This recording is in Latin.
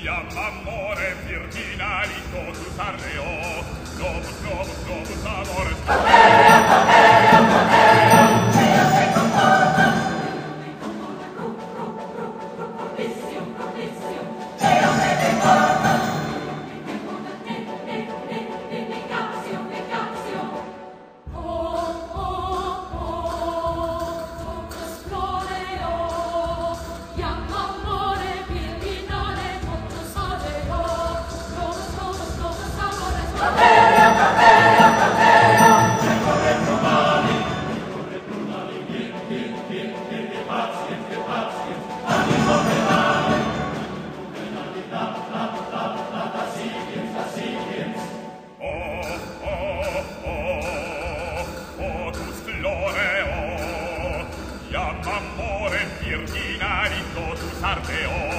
via amore virginali tu sarreo, novus novus novus amore tarde hoy.